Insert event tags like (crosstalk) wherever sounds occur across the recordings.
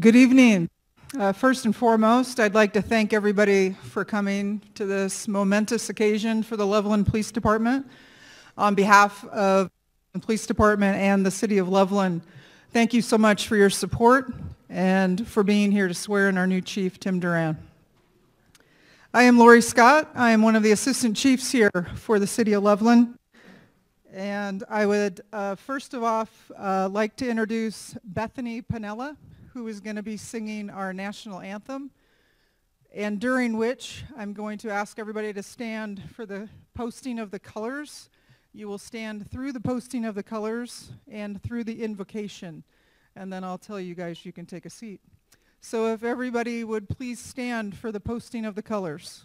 Good evening. Uh, first and foremost, I'd like to thank everybody for coming to this momentous occasion for the Loveland Police Department. On behalf of the Police Department and the City of Loveland, thank you so much for your support and for being here to swear in our new chief, Tim Doran. I am Lori Scott. I am one of the assistant chiefs here for the City of Loveland. And I would uh, first of all uh, like to introduce Bethany Panella, who is going to be singing our national anthem, and during which I'm going to ask everybody to stand for the posting of the colors. You will stand through the posting of the colors and through the invocation, and then I'll tell you guys you can take a seat. So if everybody would please stand for the posting of the colors.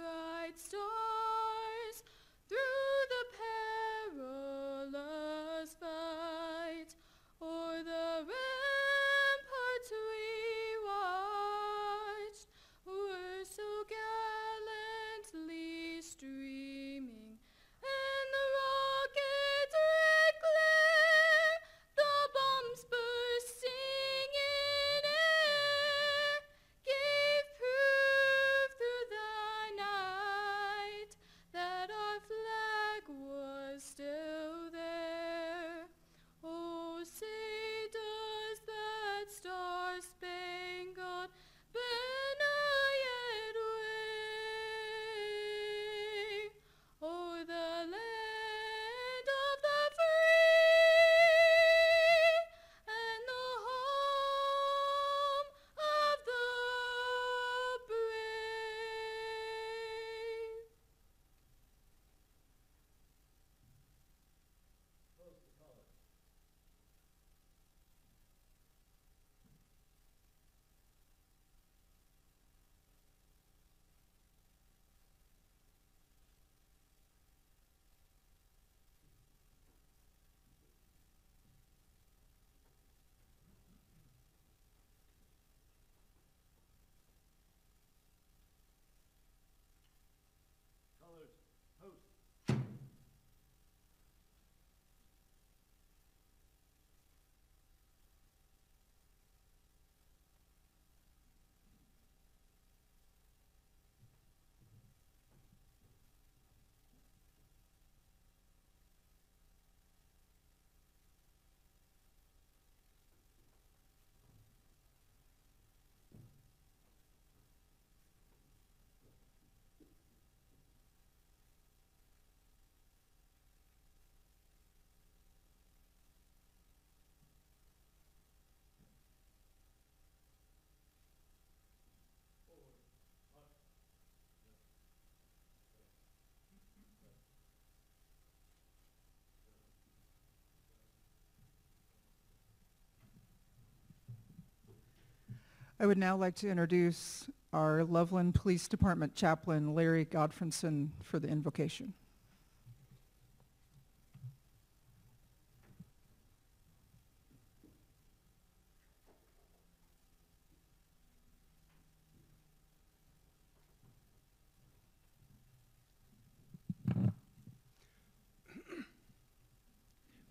I would now like to introduce our Loveland Police Department chaplain, Larry Godfrenson, for the invocation.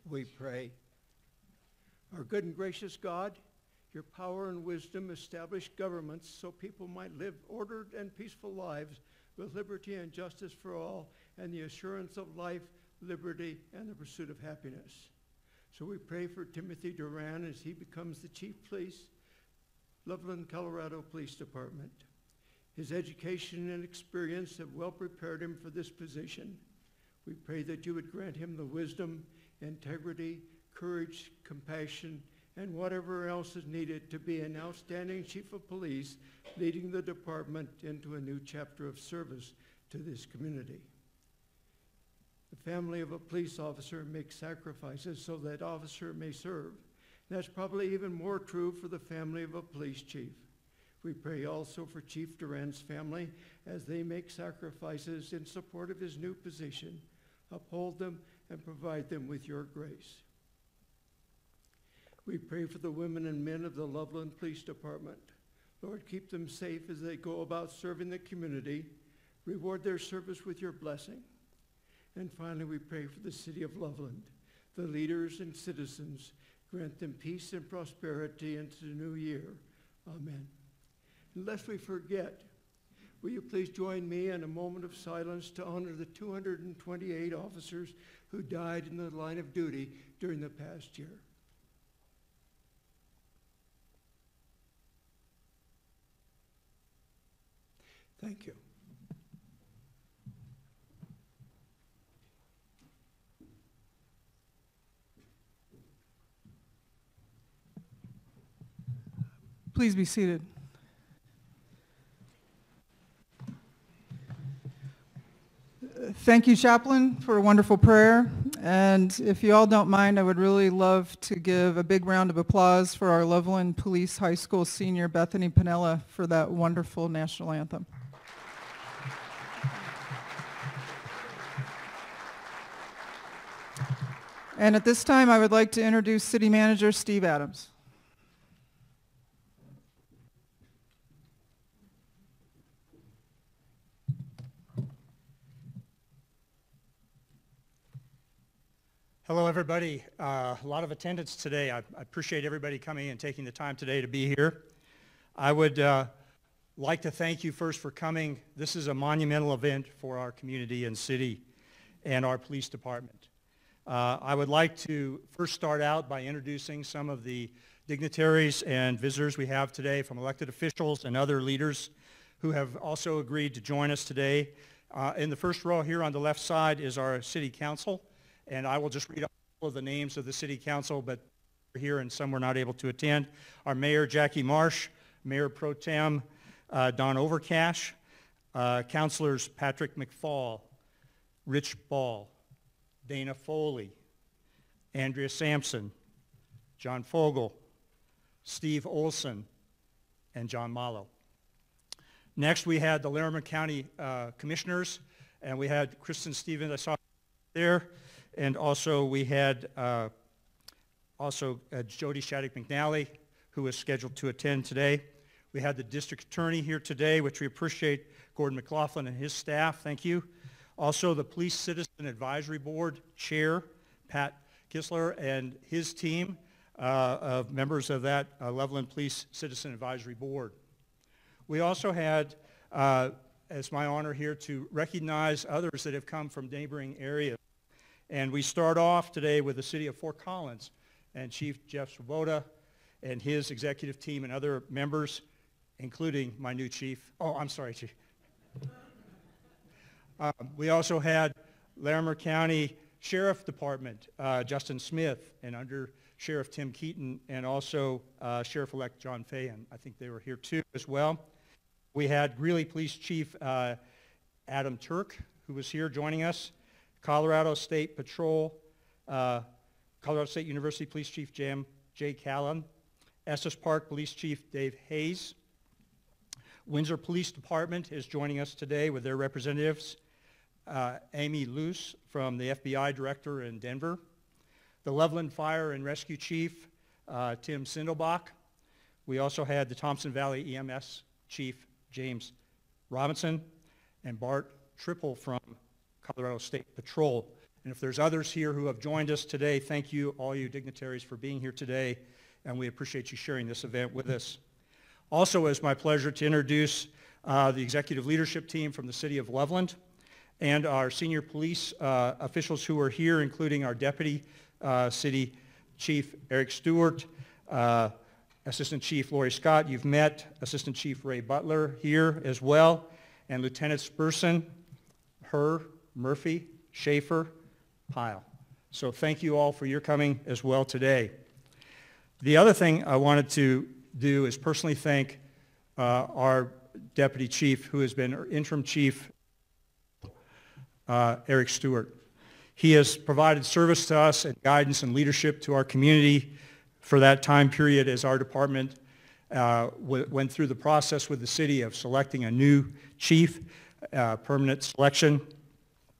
We pray. Our good and gracious God, your power and wisdom established governments so people might live ordered and peaceful lives with liberty and justice for all and the assurance of life, liberty, and the pursuit of happiness. So we pray for Timothy Doran as he becomes the chief police, Loveland, Colorado Police Department. His education and experience have well prepared him for this position. We pray that you would grant him the wisdom, integrity, courage, compassion, and whatever else is needed to be an outstanding chief of police leading the department into a new chapter of service to this community. The family of a police officer makes sacrifices so that officer may serve. That's probably even more true for the family of a police chief. We pray also for Chief Doran's family as they make sacrifices in support of his new position. Uphold them and provide them with your grace. We pray for the women and men of the Loveland Police Department. Lord, keep them safe as they go about serving the community. Reward their service with your blessing. And finally, we pray for the city of Loveland, the leaders and citizens. Grant them peace and prosperity into the new year. Amen. And lest we forget, will you please join me in a moment of silence to honor the 228 officers who died in the line of duty during the past year? Thank you. Please be seated. Thank you, Chaplain, for a wonderful prayer. And if you all don't mind, I would really love to give a big round of applause for our Loveland Police High School senior Bethany Pinella for that wonderful national anthem. And at this time, I would like to introduce City Manager Steve Adams. Hello, everybody. Uh, a lot of attendance today. I, I appreciate everybody coming and taking the time today to be here. I would uh, like to thank you first for coming. This is a monumental event for our community and city and our police department. Uh, I would like to first start out by introducing some of the dignitaries and visitors we have today from elected officials and other leaders who have also agreed to join us today. Uh, in the first row here on the left side is our city council. And I will just read all of the names of the city council, but here and some were not able to attend. Our mayor, Jackie Marsh, Mayor Pro Tem uh, Don Overcash, uh, councilors Patrick McFall, Rich Ball, Dana Foley, Andrea Sampson, John Fogle, Steve Olson, and John Malo. Next, we had the Larimer County uh, Commissioners, and we had Kristen Stevens, I saw there, and also we had uh, also uh, Jody Shadduck-McNally, who is scheduled to attend today. We had the district attorney here today, which we appreciate Gordon McLaughlin and his staff. Thank you. Also, the Police Citizen Advisory Board Chair, Pat Kistler, and his team uh, of members of that uh, Loveland Police Citizen Advisory Board. We also had, uh, it's my honor here to recognize others that have come from neighboring areas. And we start off today with the city of Fort Collins and Chief Jeff Swoboda and his executive team and other members, including my new chief. Oh, I'm sorry, chief. Um, we also had Larimer County Sheriff Department, uh, Justin Smith, and under Sheriff Tim Keaton, and also uh, Sheriff-elect John Feyen. I think they were here too as well. We had Greeley Police Chief uh, Adam Turk, who was here joining us. Colorado State Patrol, uh, Colorado State University Police Chief Jim J. Callan, Estes Park Police Chief Dave Hayes. Windsor Police Department is joining us today with their representatives. Uh, Amy Luce from the FBI Director in Denver. The Loveland Fire and Rescue Chief, uh, Tim Sendelbach. We also had the Thompson Valley EMS Chief, James Robinson, and Bart Triple from Colorado State Patrol. And if there's others here who have joined us today, thank you, all you dignitaries, for being here today, and we appreciate you sharing this event with us. Also, it's my pleasure to introduce uh, the executive leadership team from the city of Loveland and our senior police uh, officials who are here, including our deputy uh, city Chief Eric Stewart, uh, Assistant Chief Lori Scott, you've met Assistant Chief Ray Butler here as well, and Lieutenant Spurson, Her, Murphy, Schaefer, Pyle. So thank you all for your coming as well today. The other thing I wanted to do is personally thank uh, our deputy chief, who has been interim chief, uh, Eric Stewart. He has provided service to us and guidance and leadership to our community for that time period as our department uh, went through the process with the city of selecting a new chief, uh, permanent selection.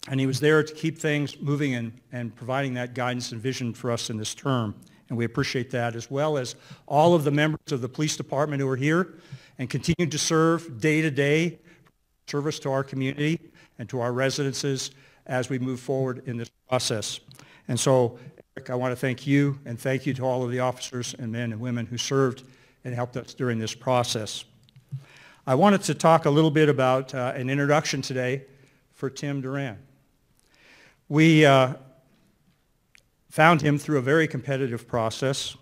And he was there to keep things moving and, and providing that guidance and vision for us in this term. And we appreciate that, as well as all of the members of the police department who are here and continue to serve day to day service to our community and to our residences as we move forward in this process. And so, Eric, I want to thank you and thank you to all of the officers and men and women who served and helped us during this process. I wanted to talk a little bit about uh, an introduction today for Tim Doran. We uh, found him through a very competitive process,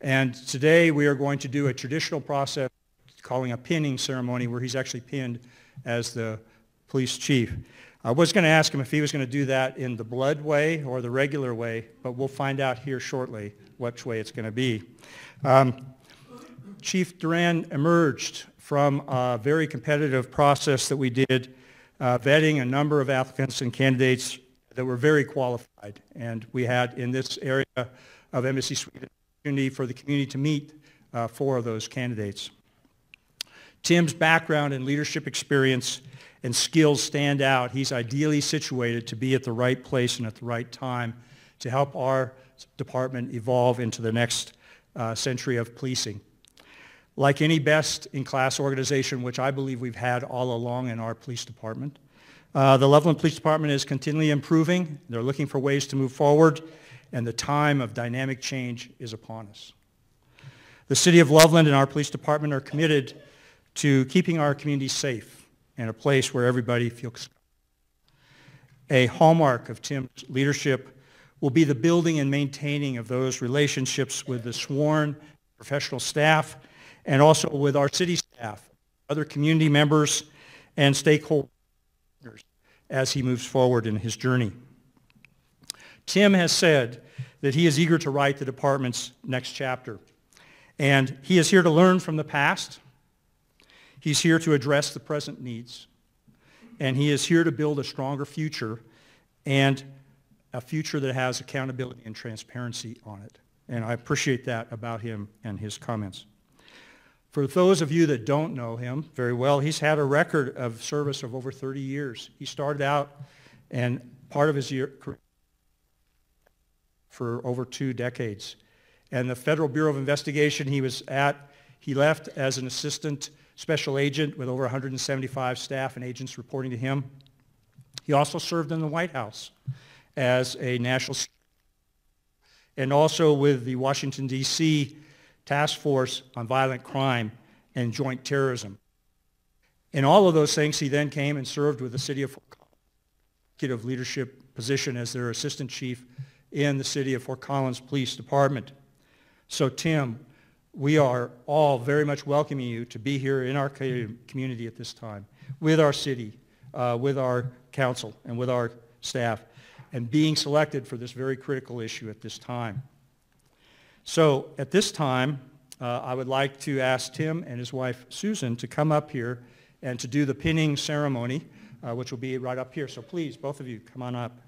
and today we are going to do a traditional process calling a pinning ceremony where he's actually pinned as the police chief. I was going to ask him if he was going to do that in the blood way or the regular way, but we'll find out here shortly which way it's going to be. Um, Chief Doran emerged from a very competitive process that we did, uh, vetting a number of applicants and candidates that were very qualified. And we had in this area of Embassy Suite opportunity for the community to meet uh, four of those candidates. Tim's background and leadership experience and skills stand out. He's ideally situated to be at the right place and at the right time to help our department evolve into the next uh, century of policing. Like any best-in-class organization, which I believe we've had all along in our police department, uh, the Loveland Police Department is continually improving. They're looking for ways to move forward, and the time of dynamic change is upon us. The City of Loveland and our police department are committed to keeping our community safe and a place where everybody feels. A hallmark of Tim's leadership will be the building and maintaining of those relationships with the sworn professional staff and also with our city staff, other community members, and stakeholders as he moves forward in his journey. Tim has said that he is eager to write the department's next chapter. And he is here to learn from the past. He's here to address the present needs. And he is here to build a stronger future and a future that has accountability and transparency on it. And I appreciate that about him and his comments. For those of you that don't know him very well, he's had a record of service of over 30 years. He started out and part of his year, career for over two decades. And the Federal Bureau of Investigation he was at, he left as an assistant special agent with over 175 staff and agents reporting to him. He also served in the White House as a national and also with the Washington, D.C. Task Force on Violent Crime and Joint Terrorism. In all of those things, he then came and served with the City of leadership position as their assistant chief in the City of Fort Collins Police Department. So Tim, we are all very much welcoming you to be here in our community at this time, with our city, uh, with our council, and with our staff, and being selected for this very critical issue at this time. So at this time, uh, I would like to ask Tim and his wife Susan to come up here and to do the pinning ceremony, uh, which will be right up here. So please, both of you, come on up.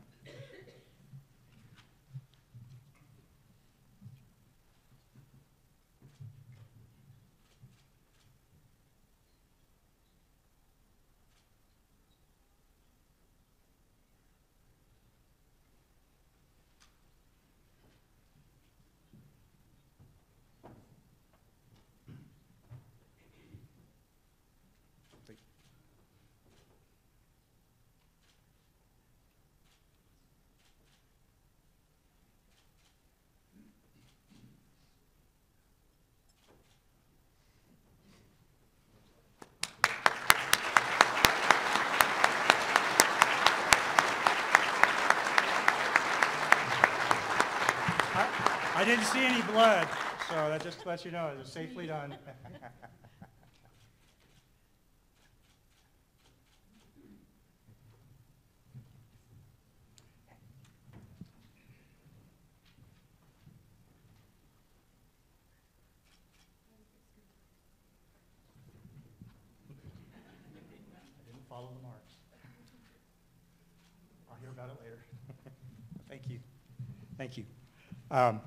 I, I didn't see any blood, so that just lets you know it was safely done. (laughs) Um,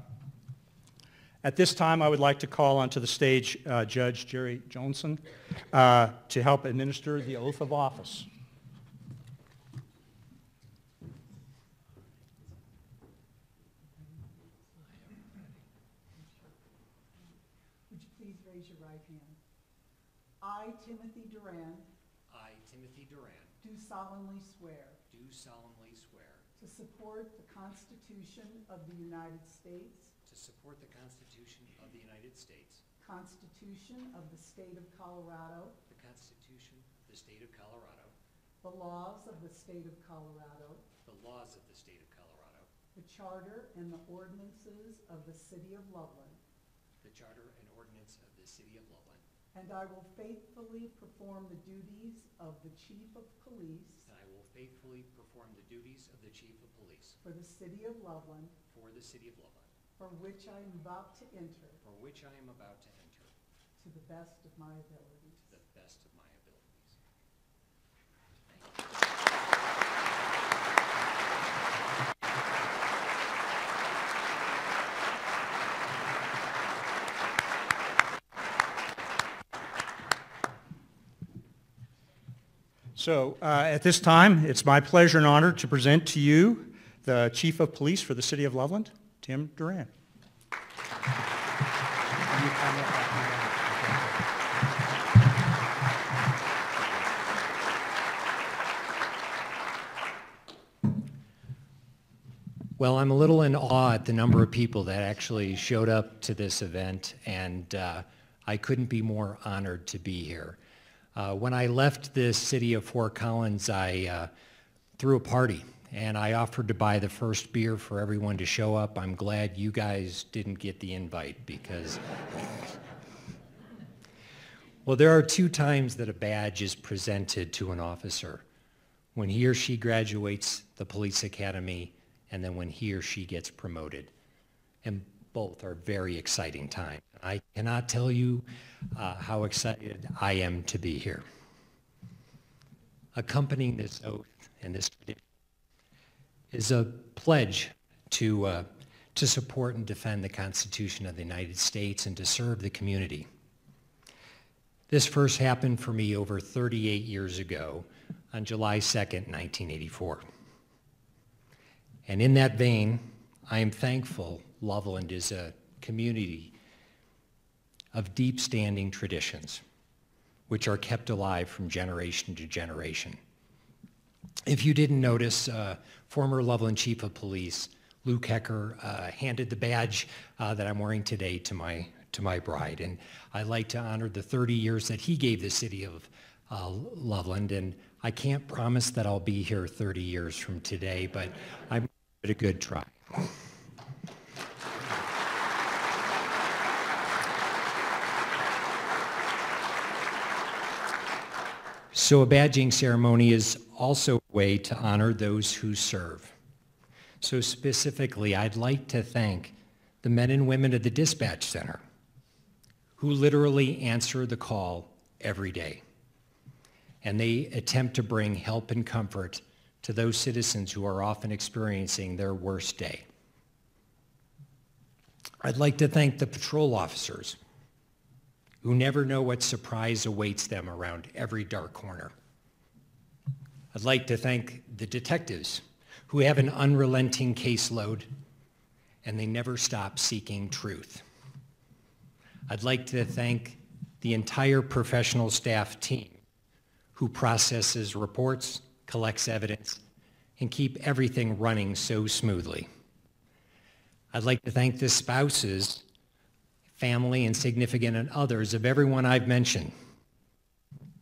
At this time, I would like to call onto the stage uh, Judge Jerry Johnson uh, to help administer the oath of office. Would you please raise your right hand? I, Timothy Doran, I, Timothy Doran, do solemnly swear do solemnly swear to support the Constitution of the United States, to support the Constitution of the United States, Constitution of the State of Colorado, the Constitution of the State of Colorado, the laws of the State of Colorado, the laws of the State of Colorado, the Charter and the ordinances of the City of Loveland, the Charter and ordinance of the City of Loveland, and I will faithfully perform the duties of the Chief of Police and I will faithfully perform the duties of the Chief of Police for the City of Loveland, for the City of Loveland, for which I am about to enter. For which I am about to enter. To the best of my abilities. to the best of So uh, at this time, it's my pleasure and honor to present to you the Chief of Police for the City of Loveland, Tim Doran. Well, I'm a little in awe at the number of people that actually showed up to this event, and uh, I couldn't be more honored to be here. Uh, when I left the city of Fort Collins, I uh, threw a party, and I offered to buy the first beer for everyone to show up. I'm glad you guys didn't get the invite because (laughs) well, there are two times that a badge is presented to an officer. When he or she graduates the police academy and then when he or she gets promoted. And both are very exciting times. I cannot tell you uh, how excited I am to be here. Accompanying this oath and this is a pledge to, uh, to support and defend the Constitution of the United States and to serve the community. This first happened for me over 38 years ago on July 2nd, 1984. And in that vein, I am thankful Loveland is a community of deep standing traditions, which are kept alive from generation to generation. If you didn't notice, uh, former Loveland Chief of Police Luke Hecker uh, handed the badge uh, that I'm wearing today to my to my bride, and I'd like to honor the 30 years that he gave the city of uh, Loveland. And I can't promise that I'll be here 30 years from today, but I'm a good try. (laughs) So a badging ceremony is also a way to honor those who serve. So specifically, I'd like to thank the men and women at the Dispatch Center who literally answer the call every day. And they attempt to bring help and comfort to those citizens who are often experiencing their worst day. I'd like to thank the patrol officers who never know what surprise awaits them around every dark corner. I'd like to thank the detectives who have an unrelenting caseload and they never stop seeking truth. I'd like to thank the entire professional staff team who processes reports, collects evidence, and keep everything running so smoothly. I'd like to thank the spouses, family, and significant and others of everyone I've mentioned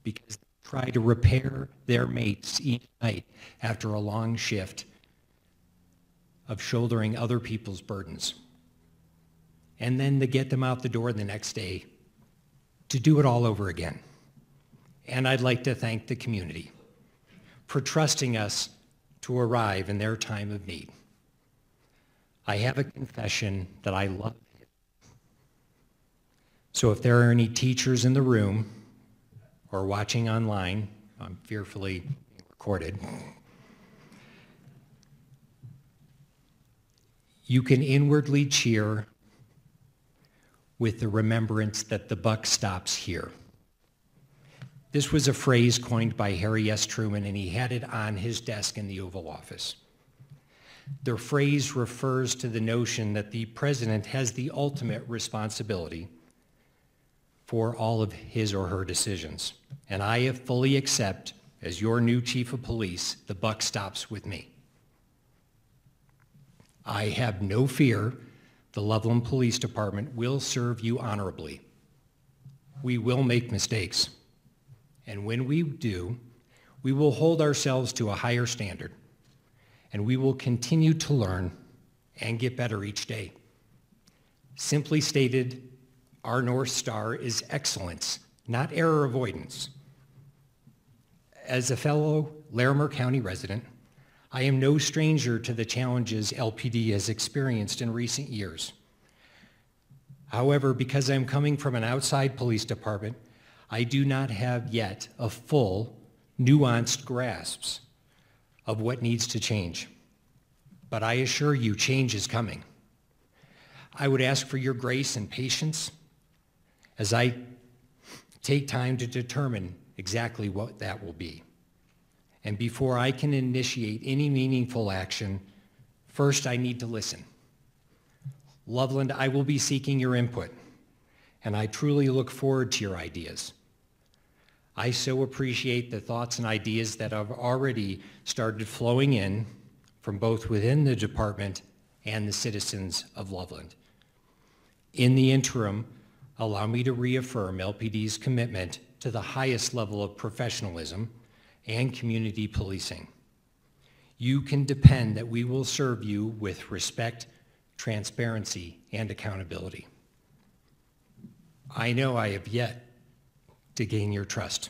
because they try to repair their mates each night after a long shift of shouldering other people's burdens. and then to get them out the door the next day to do it all over again. And I'd like to thank the community for trusting us to arrive in their time of need. I have a confession that I love. So if there are any teachers in the room or watching online, I'm fearfully recorded, you can inwardly cheer with the remembrance that the buck stops here. This was a phrase coined by Harry S. Truman, and he had it on his desk in the Oval Office. The phrase refers to the notion that the president has the ultimate responsibility for all of his or her decisions. And I fully accept, as your new chief of police, the buck stops with me. I have no fear the Loveland Police Department will serve you honorably. We will make mistakes. And when we do, we will hold ourselves to a higher standard. And we will continue to learn and get better each day. Simply stated, our North Star is excellence, not error avoidance. As a fellow Larimer County resident, I am no stranger to the challenges LPD has experienced in recent years. However, because I'm coming from an outside police department, I do not have yet a full, nuanced grasp of what needs to change. But I assure you, change is coming. I would ask for your grace and patience as I take time to determine exactly what that will be. And before I can initiate any meaningful action, first I need to listen. Loveland, I will be seeking your input, and I truly look forward to your ideas. I so appreciate the thoughts and ideas that have already started flowing in from both within the department and the citizens of Loveland. In the interim, allow me to reaffirm LPD's commitment to the highest level of professionalism and community policing. You can depend that we will serve you with respect, transparency, and accountability. I know I have yet to gain your trust,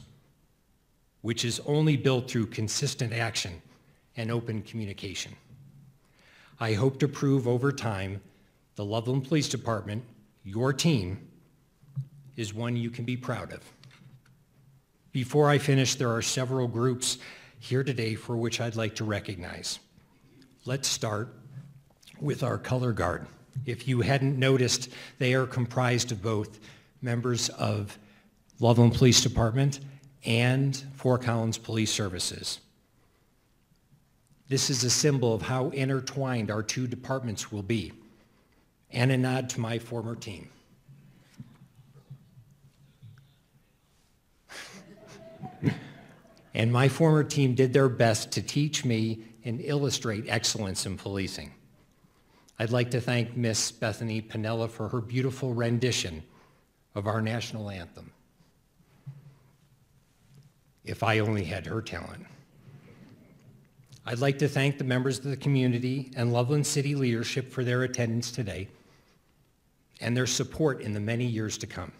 which is only built through consistent action and open communication. I hope to prove over time the Loveland Police Department, your team, is one you can be proud of. Before I finish, there are several groups here today for which I'd like to recognize. Let's start with our color guard. If you hadn't noticed, they are comprised of both members of Loveland Police Department and Fort Collins Police Services. This is a symbol of how intertwined our two departments will be, and a nod to my former team. And my former team did their best to teach me and illustrate excellence in policing. I'd like to thank Miss Bethany Pinella for her beautiful rendition of our national anthem. If I only had her talent. I'd like to thank the members of the community and Loveland City leadership for their attendance today and their support in the many years to come.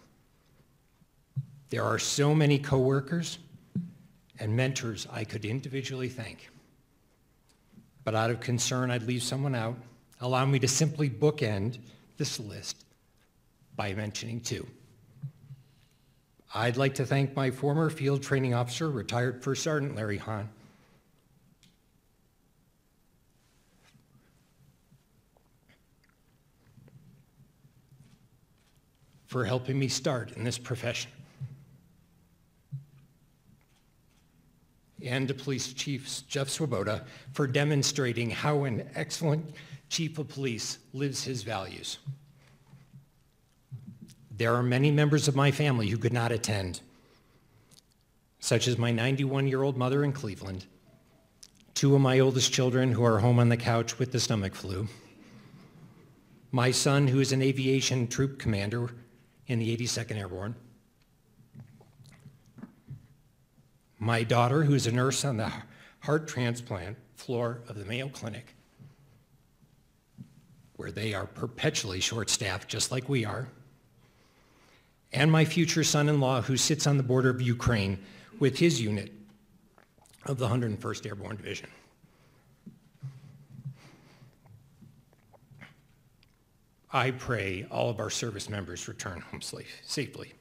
There are so many coworkers and mentors I could individually thank. But out of concern I'd leave someone out, allow me to simply bookend this list by mentioning two. I'd like to thank my former field training officer, retired First Sergeant Larry Hahn, for helping me start in this profession. And to Police Chief Jeff Swoboda for demonstrating how an excellent chief of police lives his values. There are many members of my family who could not attend, such as my 91-year-old mother in Cleveland, two of my oldest children who are home on the couch with the stomach flu, my son who is an aviation troop commander in the 82nd Airborne. My daughter, who is a nurse on the heart transplant floor of the Mayo Clinic. where they are perpetually short-staffed, just like we are, and my future son-in-law who sits on the border of Ukraine with his unit of the 101st Airborne Division. I pray all of our service members return home safe- safely.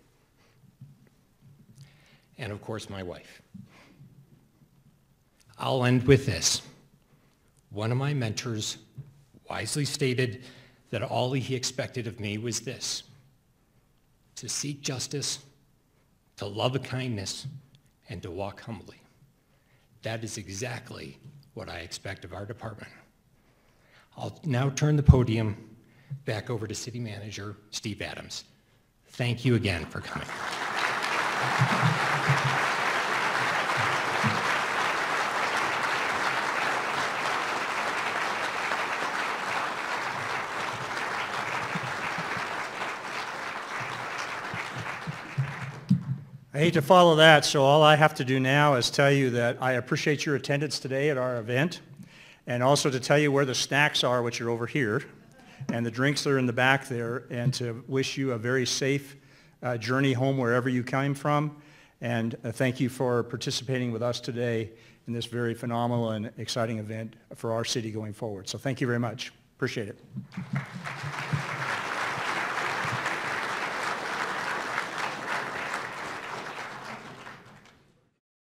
And of course, my wife. I'll end with this. One of my mentors wisely stated that all he expected of me was this, to seek justice, to love kindness, and to walk humbly. That is exactly what I expect of our department. I'll now turn the podium back over to City Manager Steve Adams. Thank you again for coming. I hate to follow that, so all I have to do now is tell you that I appreciate your attendance today at our event, and also to tell you where the snacks are, which are over here, and the drinks are in the back there, and to wish you a very safe uh, journey home wherever you came from. And uh, thank you for participating with us today in this very phenomenal and exciting event for our city going forward. So thank you very much. Appreciate it.